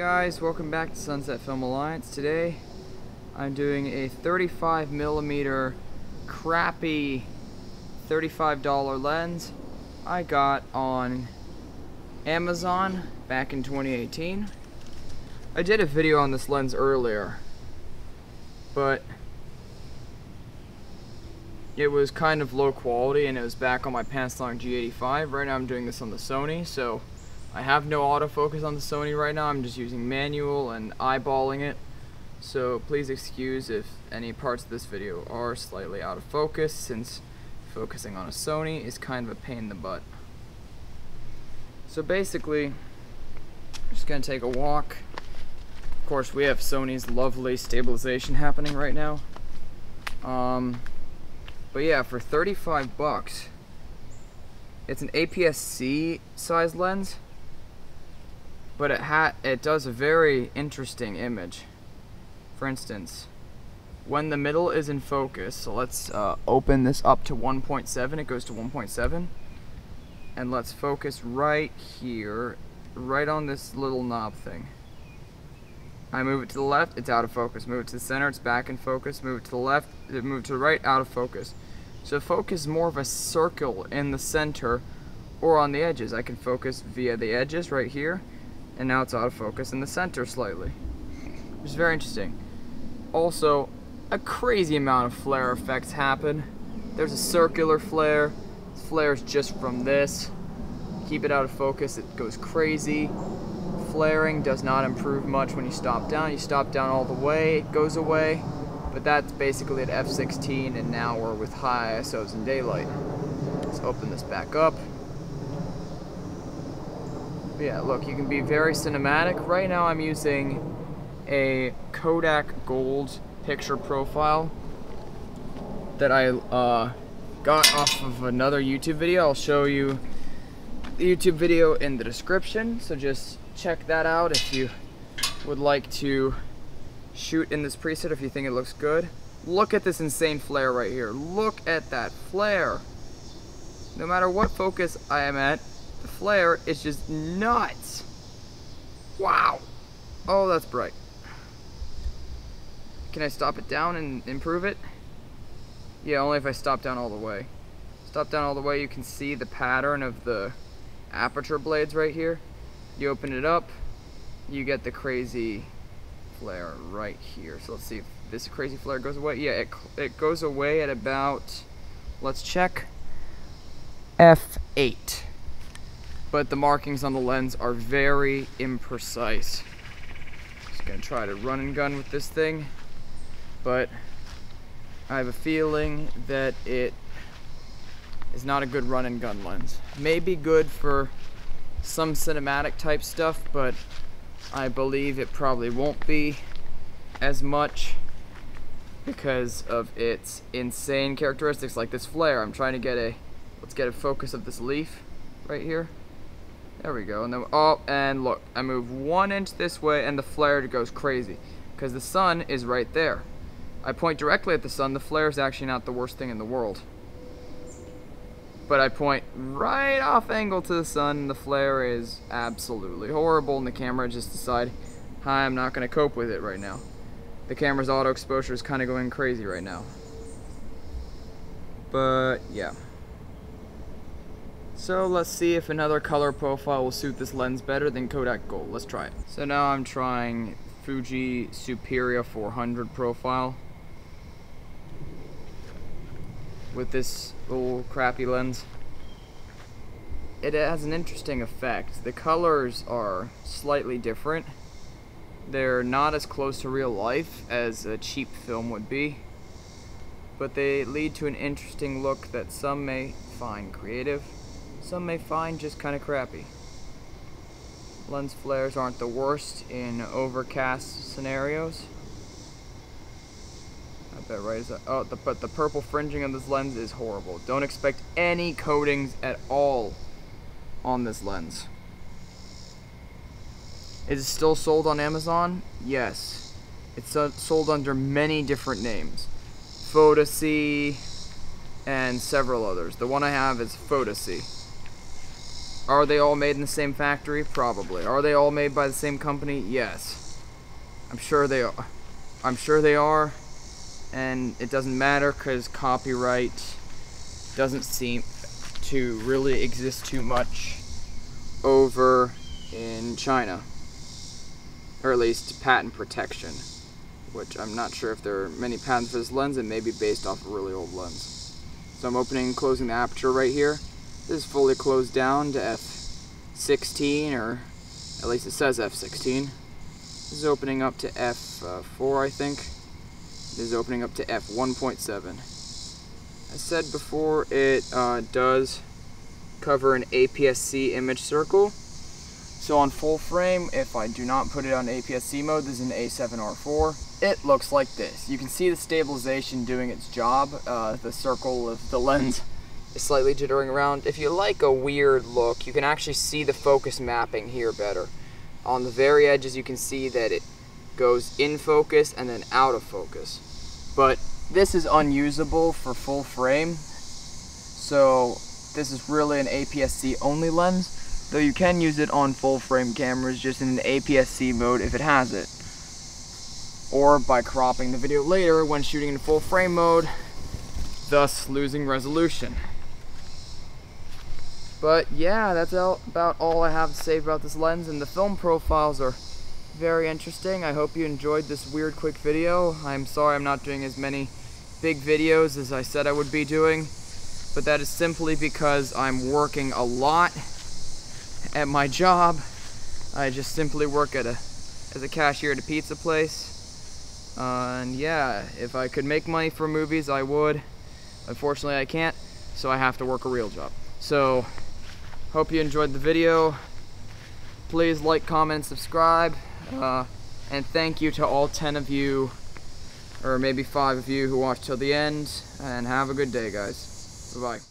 guys, welcome back to Sunset Film Alliance. Today I'm doing a 35 millimeter crappy $35 lens I got on Amazon back in 2018. I did a video on this lens earlier, but it was kind of low quality and it was back on my Panasonic G85. Right now I'm doing this on the Sony, so I have no autofocus on the Sony right now. I'm just using manual and eyeballing it. So please excuse if any parts of this video are slightly out of focus since focusing on a Sony is kind of a pain in the butt. So basically, I'm just gonna take a walk. Of course, we have Sony's lovely stabilization happening right now. Um, but yeah, for 35 bucks, it's an APS-C size lens but it ha it does a very interesting image. For instance, when the middle is in focus, so let's uh, open this up to 1.7, it goes to 1.7, and let's focus right here, right on this little knob thing. I move it to the left, it's out of focus. Move it to the center, it's back in focus. Move it to the left, move it to the right, out of focus. So focus more of a circle in the center or on the edges. I can focus via the edges right here and now it's out of focus in the center slightly. Which is very interesting. Also, a crazy amount of flare effects happen. There's a circular flare. Flares just from this. Keep it out of focus, it goes crazy. Flaring does not improve much when you stop down. You stop down all the way, it goes away. But that's basically at f16 and now we're with high ISOs in daylight. Let's open this back up. Yeah, look, you can be very cinematic. Right now I'm using a Kodak Gold picture profile that I uh, got off of another YouTube video. I'll show you the YouTube video in the description, so just check that out if you would like to shoot in this preset if you think it looks good. Look at this insane flare right here. Look at that flare. No matter what focus I am at, the flare is just nuts. Wow. Oh, that's bright. Can I stop it down and improve it? Yeah, only if I stop down all the way. Stop down all the way, you can see the pattern of the aperture blades right here. You open it up, you get the crazy flare right here. So let's see if this crazy flare goes away. Yeah, it, it goes away at about, let's check, F8 but the markings on the lens are very imprecise. Just gonna try to run and gun with this thing, but I have a feeling that it is not a good run and gun lens. Maybe good for some cinematic type stuff, but I believe it probably won't be as much because of its insane characteristics like this flare. I'm trying to get a, let's get a focus of this leaf right here. There we go. And then, oh, and look, I move one inch this way and the flare goes crazy because the sun is right there. I point directly at the sun. The flare is actually not the worst thing in the world. But I point right off angle to the sun and the flare is absolutely horrible and the camera just decide, hi, I'm not going to cope with it right now. The camera's auto exposure is kind of going crazy right now. But yeah. So let's see if another color profile will suit this lens better than Kodak Gold. Let's try it. So now I'm trying Fuji Superia 400 profile with this little crappy lens. It has an interesting effect. The colors are slightly different. They're not as close to real life as a cheap film would be, but they lead to an interesting look that some may find creative some may find just kind of crappy. Lens flares aren't the worst in overcast scenarios. I bet right is oh, the, but the purple fringing on this lens is horrible. Don't expect any coatings at all on this lens. Is it still sold on Amazon? Yes. It's uh, sold under many different names. Fotasy and several others. The one I have is Fotasy. Are they all made in the same factory? Probably. Are they all made by the same company? Yes. I'm sure they are. I'm sure they are. And it doesn't matter because copyright doesn't seem to really exist too much over in China. Or at least patent protection. Which I'm not sure if there are many patents for this lens. It may be based off a really old lens. So I'm opening and closing the aperture right here. This is fully closed down to f16 or at least it says f16. This is opening up to f4 I think. This is opening up to f1.7. I said before it uh, does cover an APS-C image circle. So on full frame, if I do not put it on APS-C mode, this is an A7R4, it looks like this. You can see the stabilization doing its job. Uh, the circle of the lens is slightly jittering around. If you like a weird look, you can actually see the focus mapping here better. On the very edges, you can see that it goes in focus and then out of focus. But this is unusable for full frame. So this is really an APS-C only lens, though you can use it on full frame cameras just in an APS-C mode if it has it. Or by cropping the video later when shooting in full frame mode, thus losing resolution. But yeah, that's about all I have to say about this lens, and the film profiles are very interesting. I hope you enjoyed this weird quick video. I'm sorry I'm not doing as many big videos as I said I would be doing, but that is simply because I'm working a lot at my job. I just simply work at a as a cashier at a pizza place. Uh, and yeah, if I could make money for movies, I would. Unfortunately, I can't, so I have to work a real job. So, hope you enjoyed the video. Please like, comment, subscribe. Uh, and thank you to all 10 of you, or maybe 5 of you who watched till the end. And have a good day, guys. Bye-bye.